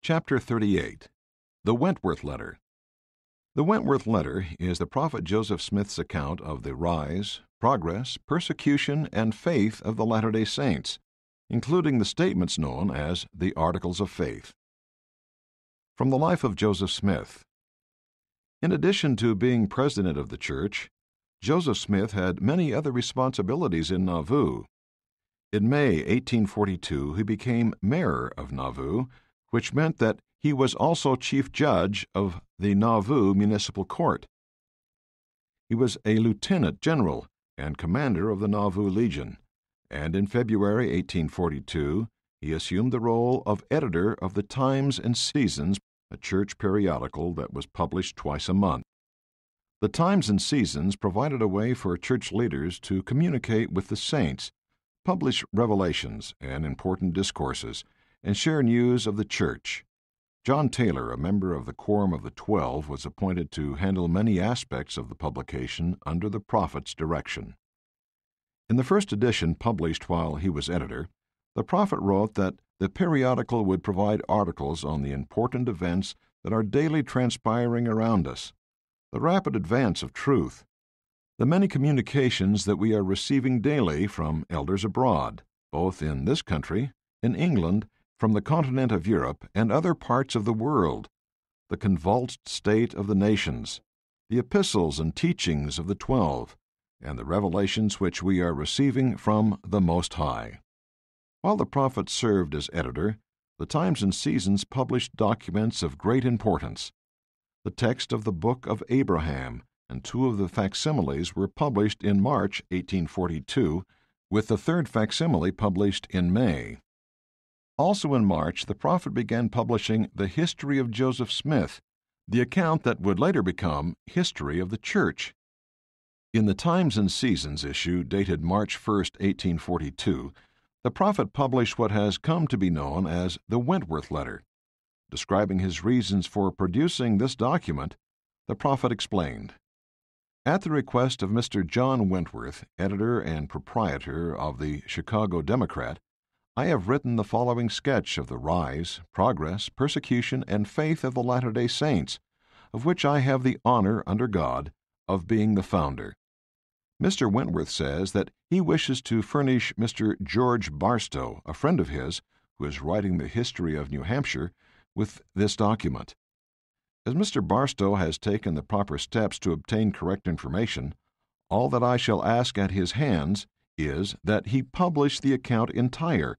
Chapter 38 The Wentworth Letter The Wentworth Letter is the prophet Joseph Smith's account of the rise, progress, persecution, and faith of the Latter day Saints, including the statements known as the Articles of Faith. From the life of Joseph Smith. In addition to being president of the church, Joseph Smith had many other responsibilities in Nauvoo. In May 1842, he became mayor of Nauvoo which meant that he was also chief judge of the Nauvoo Municipal Court. He was a lieutenant general and commander of the Nauvoo Legion, and in February 1842 he assumed the role of editor of the Times and Seasons, a church periodical that was published twice a month. The Times and Seasons provided a way for church leaders to communicate with the saints, publish revelations and important discourses, and share news of the church. John Taylor, a member of the Quorum of the Twelve, was appointed to handle many aspects of the publication under the prophet's direction. In the first edition published while he was editor, the prophet wrote that the periodical would provide articles on the important events that are daily transpiring around us, the rapid advance of truth, the many communications that we are receiving daily from elders abroad, both in this country, in England, from the continent of Europe and other parts of the world, the convulsed state of the nations, the epistles and teachings of the Twelve, and the revelations which we are receiving from the Most High. While the prophet served as editor, the Times and Seasons published documents of great importance. The text of the Book of Abraham and two of the facsimiles were published in March 1842, with the third facsimile published in May. Also in March, the prophet began publishing the History of Joseph Smith, the account that would later become History of the Church. In the Times and Seasons issue dated March 1, 1842, the prophet published what has come to be known as the Wentworth Letter. Describing his reasons for producing this document, the prophet explained At the request of Mr. John Wentworth, editor and proprietor of the Chicago Democrat, I have written the following sketch of the rise, progress, persecution, and faith of the Latter day Saints, of which I have the honor, under God, of being the founder. Mr. Wentworth says that he wishes to furnish Mr. George Barstow, a friend of his, who is writing the history of New Hampshire, with this document. As Mr. Barstow has taken the proper steps to obtain correct information, all that I shall ask at his hands is that he publish the account entire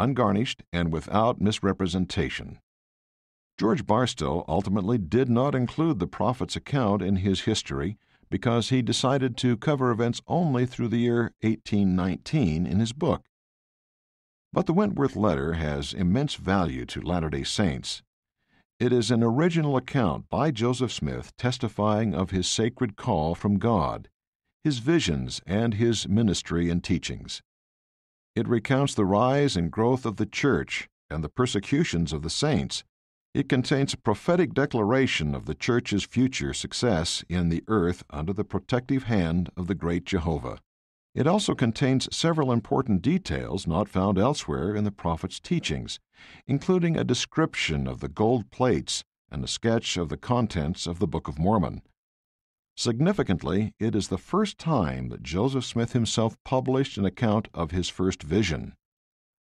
ungarnished, and without misrepresentation. George Barstow ultimately did not include the prophet's account in his history because he decided to cover events only through the year 1819 in his book. But the Wentworth letter has immense value to Latter day Saints. It is an original account by Joseph Smith testifying of his sacred call from God, his visions, and his ministry and teachings. It recounts the rise and growth of the Church and the persecutions of the saints. It contains a prophetic declaration of the Church's future success in the earth under the protective hand of the great Jehovah. It also contains several important details not found elsewhere in the prophet's teachings, including a description of the gold plates and a sketch of the contents of the Book of Mormon. Significantly, it is the first time that Joseph Smith himself published an account of his first vision.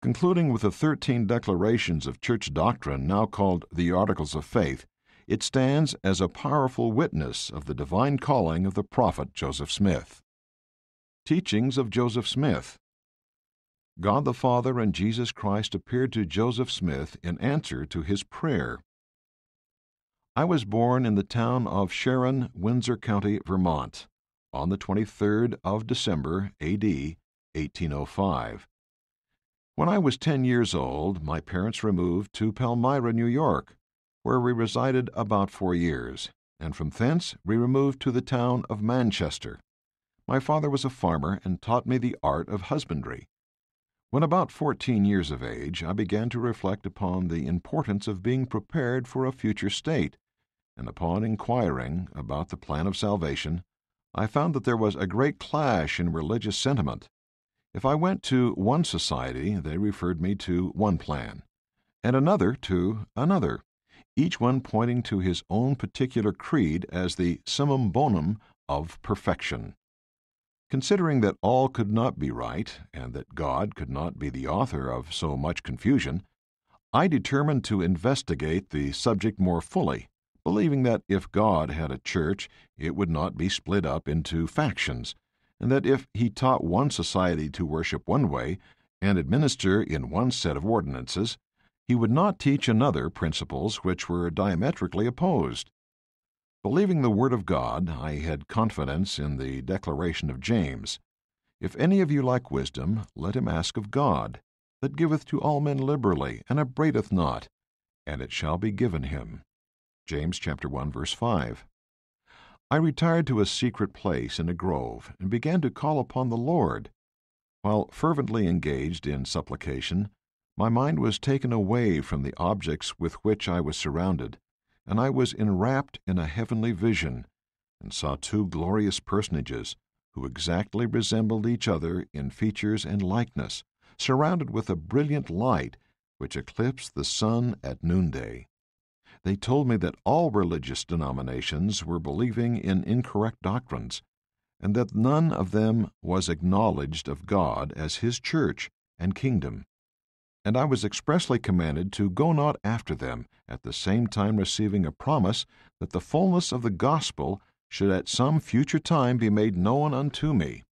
Concluding with the thirteen declarations of church doctrine now called the Articles of Faith, it stands as a powerful witness of the divine calling of the prophet Joseph Smith. Teachings of Joseph Smith God the Father and Jesus Christ appeared to Joseph Smith in answer to his prayer I was born in the town of Sharon, Windsor County, Vermont, on the 23rd of December, A.D. 1805. When I was 10 years old, my parents removed to Palmyra, New York, where we resided about four years, and from thence we removed to the town of Manchester. My father was a farmer and taught me the art of husbandry. When about fourteen years of age, I began to reflect upon the importance of being prepared for a future state, and upon inquiring about the plan of salvation, I found that there was a great clash in religious sentiment. If I went to one society, they referred me to one plan, and another to another, each one pointing to his own particular creed as the summum bonum of perfection. Considering that all could not be right, and that God could not be the author of so much confusion, I determined to investigate the subject more fully, believing that if God had a church, it would not be split up into factions, and that if he taught one society to worship one way and administer in one set of ordinances, he would not teach another principles which were diametrically opposed. Believing the Word of God, I had confidence in the declaration of James If any of you lack wisdom, let him ask of God, that giveth to all men liberally, and upbraideth not, and it shall be given him. James chapter 1 verse 5. I retired to a secret place in a grove and began to call upon the Lord. While fervently engaged in supplication, my mind was taken away from the objects with which I was surrounded, and I was enwrapped in a heavenly vision, and saw two glorious personages, who exactly resembled each other in features and likeness, surrounded with a brilliant light which eclipsed the sun at noonday. They told me that all religious denominations were believing in incorrect doctrines, and that none of them was acknowledged of God as His church and kingdom and I was expressly commanded to go not after them, at the same time receiving a promise that the fullness of the gospel should at some future time be made known unto me.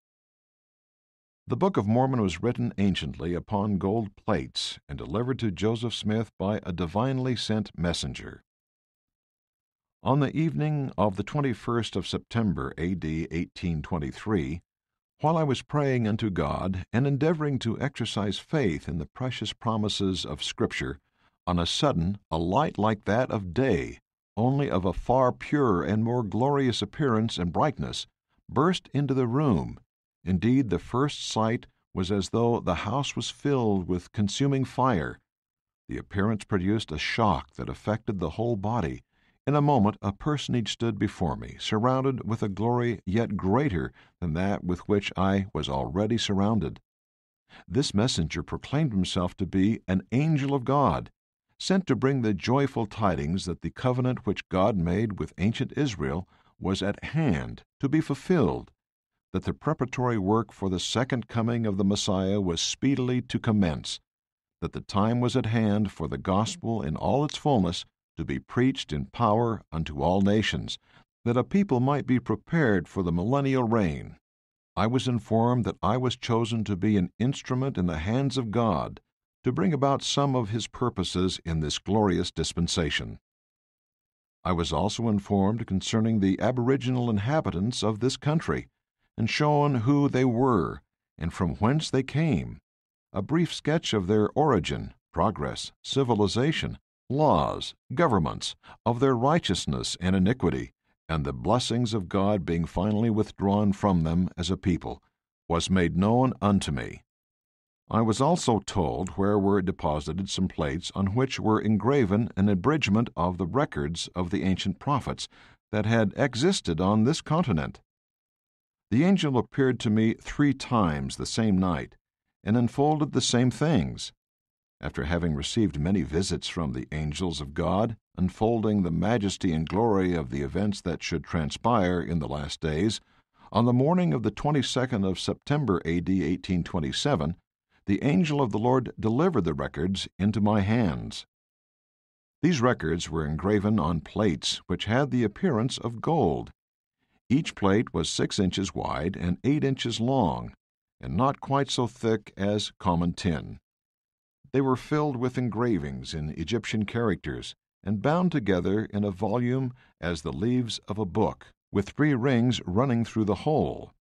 The Book of Mormon was written anciently upon gold plates and delivered to Joseph Smith by a divinely sent messenger. On the evening of the 21st of September, A.D. 1823, while I was praying unto God and endeavoring to exercise faith in the precious promises of Scripture, on a sudden a light like that of day, only of a far purer and more glorious appearance and brightness, burst into the room. Indeed, the first sight was as though the house was filled with consuming fire. The appearance produced a shock that affected the whole body, in a moment a personage stood before me, surrounded with a glory yet greater than that with which I was already surrounded. This messenger proclaimed himself to be an angel of God, sent to bring the joyful tidings that the covenant which God made with ancient Israel was at hand to be fulfilled, that the preparatory work for the second coming of the Messiah was speedily to commence, that the time was at hand for the gospel in all its fullness to be preached in power unto all nations, that a people might be prepared for the millennial reign. I was informed that I was chosen to be an instrument in the hands of God to bring about some of His purposes in this glorious dispensation. I was also informed concerning the aboriginal inhabitants of this country, and shown who they were and from whence they came, a brief sketch of their origin, progress, civilization, laws, governments, of their righteousness and iniquity, and the blessings of God being finally withdrawn from them as a people, was made known unto me. I was also told where were deposited some plates on which were engraven an abridgment of the records of the ancient prophets that had existed on this continent. The angel appeared to me three times the same night, and unfolded the same things after having received many visits from the angels of God, unfolding the majesty and glory of the events that should transpire in the last days, on the morning of the 22nd of September, A.D. 1827, the angel of the Lord delivered the records into my hands. These records were engraven on plates which had the appearance of gold. Each plate was six inches wide and eight inches long, and not quite so thick as common tin. They were filled with engravings in Egyptian characters and bound together in a volume as the leaves of a book, with three rings running through the whole.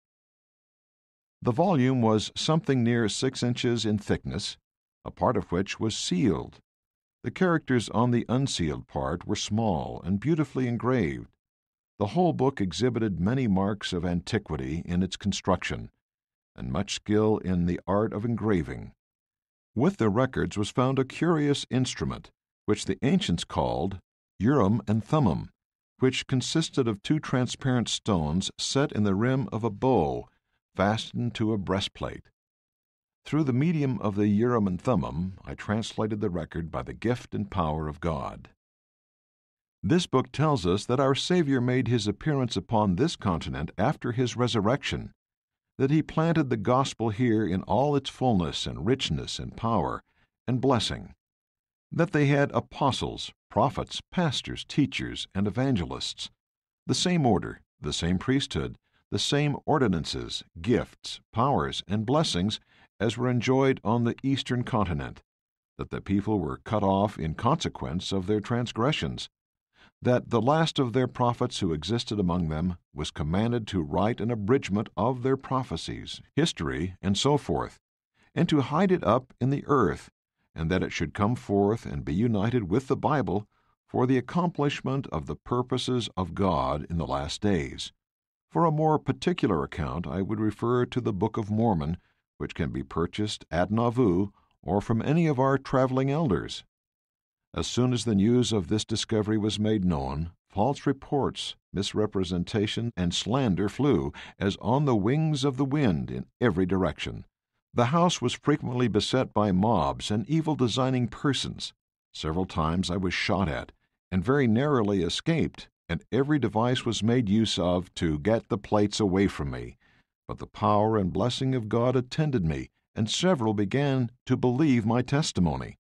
The volume was something near six inches in thickness, a part of which was sealed. The characters on the unsealed part were small and beautifully engraved. The whole book exhibited many marks of antiquity in its construction, and much skill in the art of engraving. With the records was found a curious instrument, which the ancients called Urim and Thummim, which consisted of two transparent stones set in the rim of a bow fastened to a breastplate. Through the medium of the Urim and Thummim, I translated the record by the gift and power of God. This book tells us that our Savior made his appearance upon this continent after his resurrection, that he planted the gospel here in all its fullness and richness and power and blessing, that they had apostles, prophets, pastors, teachers, and evangelists, the same order, the same priesthood, the same ordinances, gifts, powers, and blessings as were enjoyed on the eastern continent, that the people were cut off in consequence of their transgressions, that the last of their prophets who existed among them was commanded to write an abridgment of their prophecies, history, and so forth, and to hide it up in the earth, and that it should come forth and be united with the Bible for the accomplishment of the purposes of God in the last days. For a more particular account, I would refer to the Book of Mormon, which can be purchased at Nauvoo or from any of our traveling elders. As soon as the news of this discovery was made known, false reports, misrepresentation, and slander flew as on the wings of the wind in every direction. The house was frequently beset by mobs and evil designing persons. Several times I was shot at, and very narrowly escaped, and every device was made use of to get the plates away from me. But the power and blessing of God attended me, and several began to believe my testimony.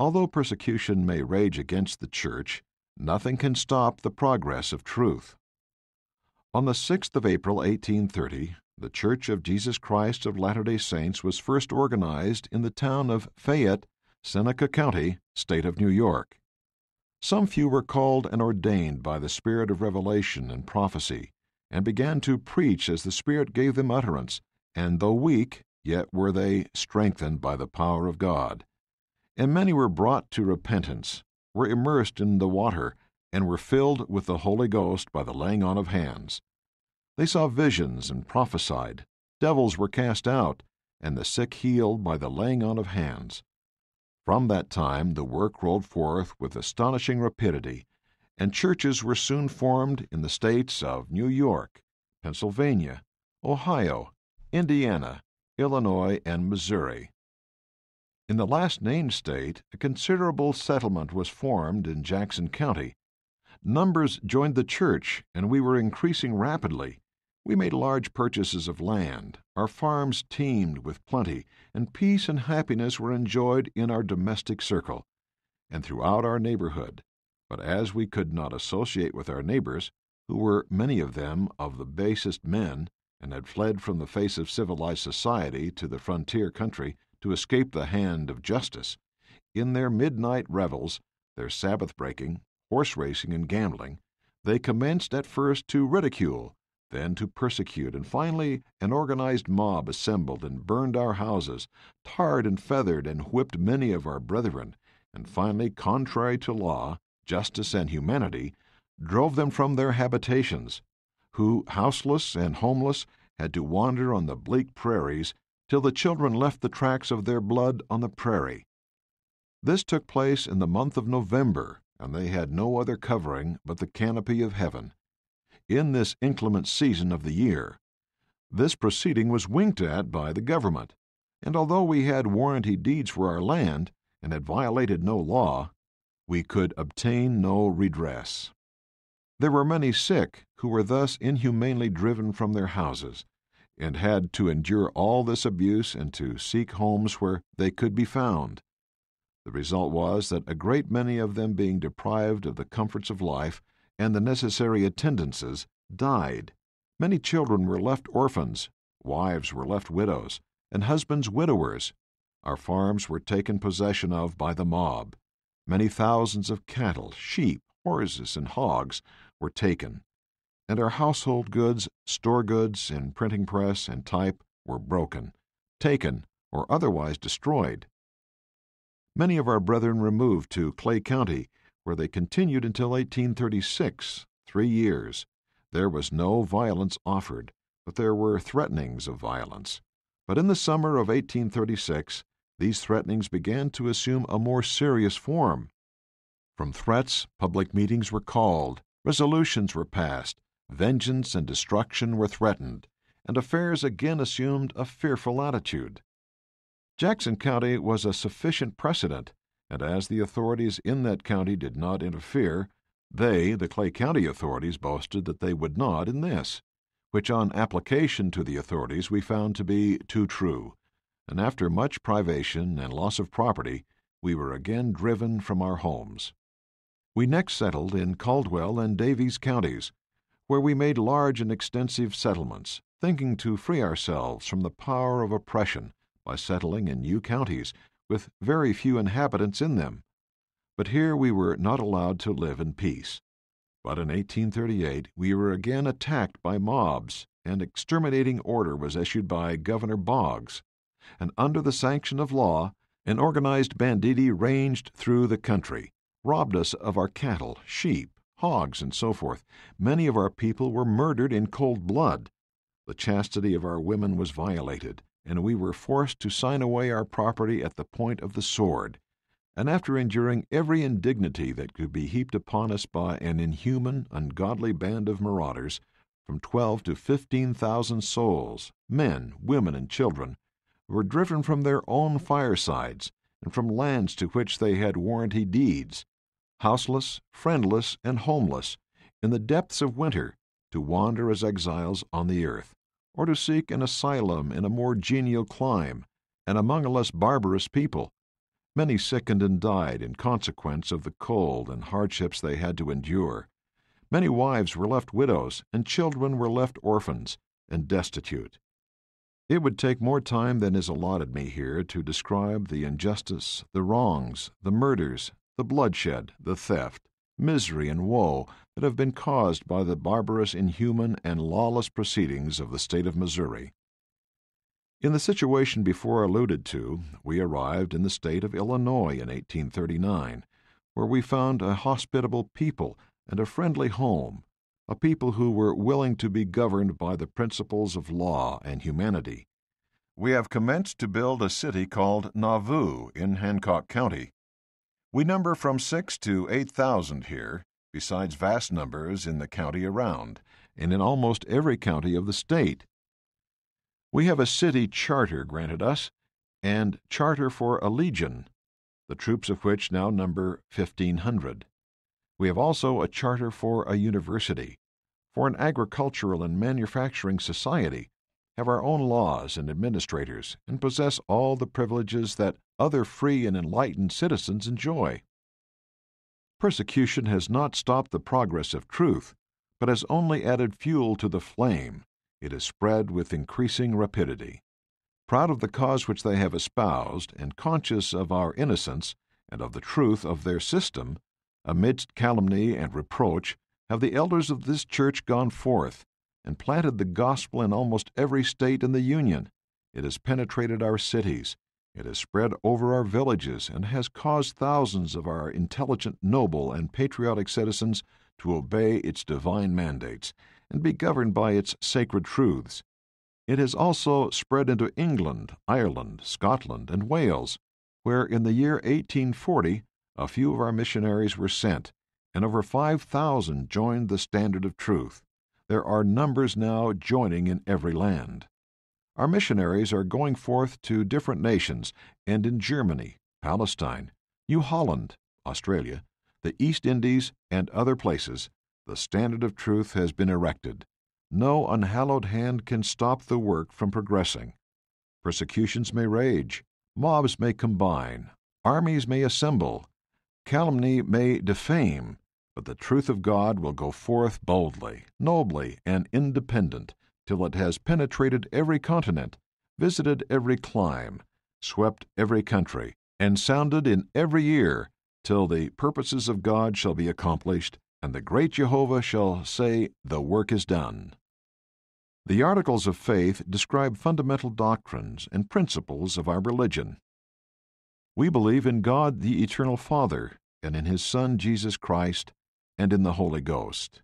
Although persecution may rage against the church, nothing can stop the progress of truth. On the 6th of April, 1830, the Church of Jesus Christ of Latter day Saints was first organized in the town of Fayette, Seneca County, state of New York. Some few were called and ordained by the Spirit of revelation and prophecy, and began to preach as the Spirit gave them utterance, and though weak, yet were they strengthened by the power of God. And many were brought to repentance, were immersed in the water, and were filled with the Holy Ghost by the laying on of hands. They saw visions and prophesied, devils were cast out, and the sick healed by the laying on of hands. From that time the work rolled forth with astonishing rapidity, and churches were soon formed in the states of New York, Pennsylvania, Ohio, Indiana, Illinois, and Missouri. In the last named state, a considerable settlement was formed in Jackson County. Numbers joined the church, and we were increasing rapidly. We made large purchases of land, our farms teemed with plenty, and peace and happiness were enjoyed in our domestic circle and throughout our neighborhood. But as we could not associate with our neighbors, who were many of them of the basest men, and had fled from the face of civilized society to the frontier country to escape the hand of justice, in their midnight revels, their Sabbath breaking, horse racing, and gambling, they commenced at first to ridicule then to persecute, and finally an organized mob assembled and burned our houses, tarred and feathered and whipped many of our brethren, and finally, contrary to law, justice, and humanity, drove them from their habitations, who, houseless and homeless, had to wander on the bleak prairies till the children left the tracks of their blood on the prairie. This took place in the month of November, and they had no other covering but the canopy of heaven in this inclement season of the year. This proceeding was winked at by the government, and although we had warranty deeds for our land and had violated no law, we could obtain no redress. There were many sick who were thus inhumanly driven from their houses, and had to endure all this abuse and to seek homes where they could be found. The result was that a great many of them being deprived of the comforts of life and the necessary attendances, died. Many children were left orphans, wives were left widows, and husbands widowers. Our farms were taken possession of by the mob. Many thousands of cattle, sheep, horses, and hogs were taken, and our household goods, store goods, and printing press and type were broken, taken, or otherwise destroyed. Many of our brethren removed to Clay County where they continued until 1836, three years. There was no violence offered, but there were threatenings of violence. But in the summer of 1836, these threatenings began to assume a more serious form. From threats, public meetings were called, resolutions were passed, vengeance and destruction were threatened, and affairs again assumed a fearful attitude. Jackson County was a sufficient precedent, and as the authorities in that county did not interfere, they, the Clay County authorities, boasted that they would not in this, which on application to the authorities we found to be too true, and after much privation and loss of property, we were again driven from our homes. We next settled in Caldwell and Daviess counties, where we made large and extensive settlements, thinking to free ourselves from the power of oppression by settling in new counties with very few inhabitants in them. But here we were not allowed to live in peace. But in 1838 we were again attacked by mobs, and exterminating order was issued by Governor Boggs, and under the sanction of law, an organized banditti ranged through the country, robbed us of our cattle, sheep, hogs, and so forth. Many of our people were murdered in cold blood. The chastity of our women was violated, and we were forced to sign away our property at the point of the sword. And after enduring every indignity that could be heaped upon us by an inhuman, ungodly band of marauders, from twelve to fifteen thousand souls, men, women, and children, were driven from their own firesides and from lands to which they had warranty deeds, houseless, friendless, and homeless, in the depths of winter, to wander as exiles on the earth, or to seek an asylum in a more genial clime, and among a less barbarous people. Many sickened and died in consequence of the cold and hardships they had to endure. Many wives were left widows, and children were left orphans and destitute. It would take more time than is allotted me here to describe the injustice, the wrongs, the murders, the bloodshed, the theft, misery, and woe that have been caused by the barbarous, inhuman, and lawless proceedings of the state of Missouri. In the situation before alluded to, we arrived in the state of Illinois in 1839, where we found a hospitable people and a friendly home a people who were willing to be governed by the principles of law and humanity. We have commenced to build a city called Nauvoo in Hancock County. We number from six to eight thousand here, besides vast numbers in the county around, and in almost every county of the state. We have a city charter granted us, and charter for a legion, the troops of which now number fifteen hundred. We have also a charter for a university, for an agricultural and manufacturing society, have our own laws and administrators, and possess all the privileges that other free and enlightened citizens enjoy. Persecution has not stopped the progress of truth, but has only added fuel to the flame. It has spread with increasing rapidity. Proud of the cause which they have espoused, and conscious of our innocence and of the truth of their system, amidst calumny and reproach, have the elders of this church gone forth and planted the gospel in almost every state in the Union. It has penetrated our cities. It has spread over our villages and has caused thousands of our intelligent, noble, and patriotic citizens to obey its divine mandates and be governed by its sacred truths. It has also spread into England, Ireland, Scotland, and Wales, where in the year 1840 a few of our missionaries were sent and over 5,000 joined the standard of truth. There are numbers now joining in every land. Our missionaries are going forth to different nations, and in Germany, Palestine, New Holland, Australia, the East Indies, and other places, the standard of truth has been erected. No unhallowed hand can stop the work from progressing. Persecutions may rage, mobs may combine, armies may assemble, calumny may defame, but the truth of God will go forth boldly, nobly, and independent, till it has penetrated every continent, visited every clime, swept every country, and sounded in every ear, till the purposes of God shall be accomplished, and the great Jehovah shall say, The work is done. The Articles of Faith describe fundamental doctrines and principles of our religion. We believe in God the Eternal Father, and in His Son Jesus Christ, and in the Holy Ghost.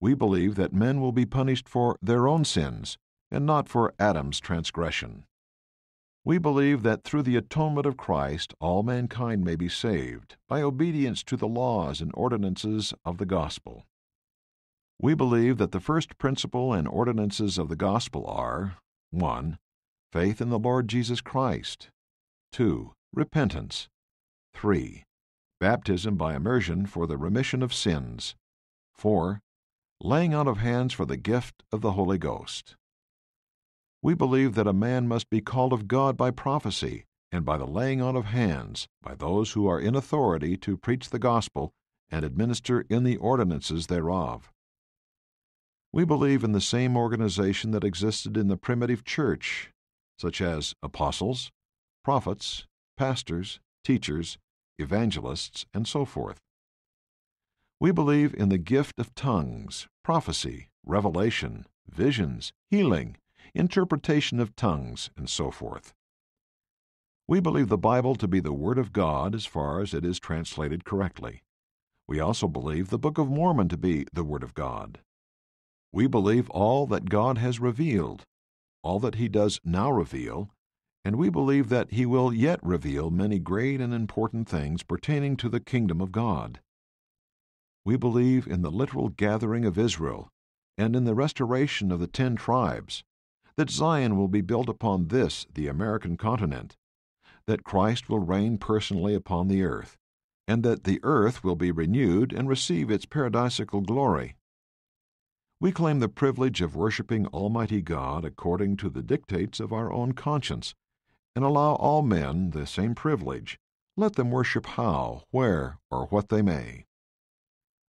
We believe that men will be punished for their own sins, and not for Adam's transgression. We believe that through the atonement of Christ all mankind may be saved by obedience to the laws and ordinances of the gospel. We believe that the first principle and ordinances of the gospel are 1. Faith in the Lord Jesus Christ, 2. Repentance, 3. Baptism by immersion for the remission of sins, 4. Laying out of hands for the gift of the Holy Ghost. We believe that a man must be called of God by prophecy and by the laying on of hands by those who are in authority to preach the gospel and administer in the ordinances thereof. We believe in the same organization that existed in the primitive church, such as apostles, prophets, pastors, teachers, evangelists, and so forth. We believe in the gift of tongues, prophecy, revelation, visions, healing, interpretation of tongues, and so forth. We believe the Bible to be the Word of God as far as it is translated correctly. We also believe the Book of Mormon to be the Word of God. We believe all that God has revealed, all that He does now reveal, and we believe that He will yet reveal many great and important things pertaining to the kingdom of God. We believe in the literal gathering of Israel and in the restoration of the ten tribes, that Zion will be built upon this, the American continent, that Christ will reign personally upon the earth, and that the earth will be renewed and receive its paradisical glory. We claim the privilege of worshiping Almighty God according to the dictates of our own conscience, and allow all men the same privilege, let them worship how, where, or what they may.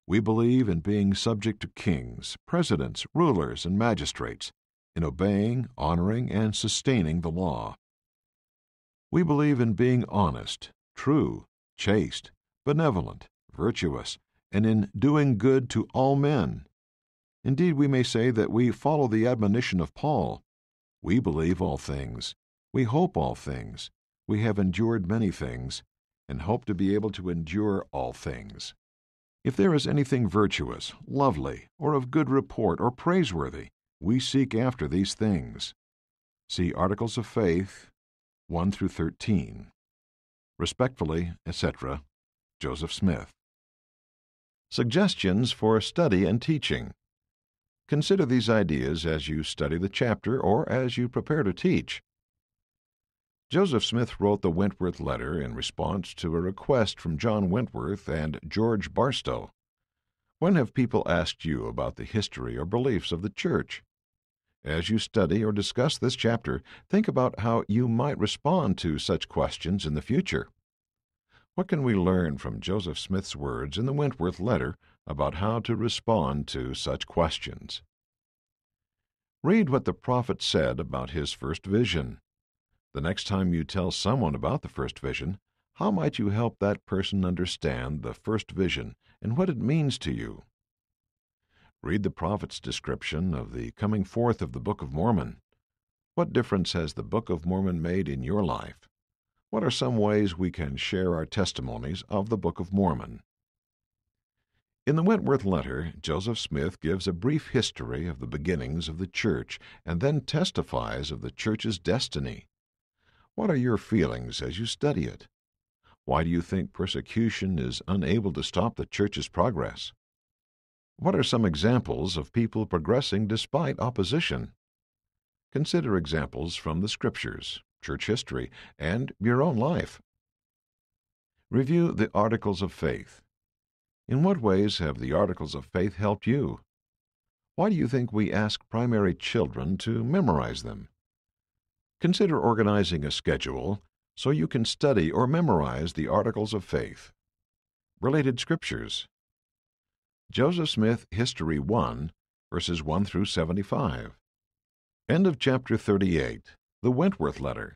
We believe in being subject to kings, presidents, rulers, and magistrates, in obeying, honoring, and sustaining the law. We believe in being honest, true, chaste, benevolent, virtuous, and in doing good to all men. Indeed, we may say that we follow the admonition of Paul We believe all things, we hope all things, we have endured many things, and hope to be able to endure all things. If there is anything virtuous, lovely, or of good report, or praiseworthy, we seek after these things. See Articles of Faith 1 through 13. Respectfully, etc., Joseph Smith. Suggestions for study and teaching. Consider these ideas as you study the chapter or as you prepare to teach. Joseph Smith wrote the Wentworth letter in response to a request from John Wentworth and George Barstow. When have people asked you about the history or beliefs of the church? As you study or discuss this chapter, think about how you might respond to such questions in the future. What can we learn from Joseph Smith's words in the Wentworth letter about how to respond to such questions? Read what the prophet said about his first vision. The next time you tell someone about the first vision, how might you help that person understand the first vision and what it means to you? Read the prophet's description of the coming forth of the Book of Mormon. What difference has the Book of Mormon made in your life? What are some ways we can share our testimonies of the Book of Mormon? In the Wentworth letter, Joseph Smith gives a brief history of the beginnings of the church and then testifies of the church's destiny. What are your feelings as you study it? Why do you think persecution is unable to stop the church's progress? What are some examples of people progressing despite opposition? Consider examples from the Scriptures church history, and your own life. Review the Articles of Faith. In what ways have the Articles of Faith helped you? Why do you think we ask primary children to memorize them? Consider organizing a schedule so you can study or memorize the Articles of Faith. Related Scriptures. Joseph Smith, History 1, verses 1 through 75. End of chapter 38. The Wentworth Letter.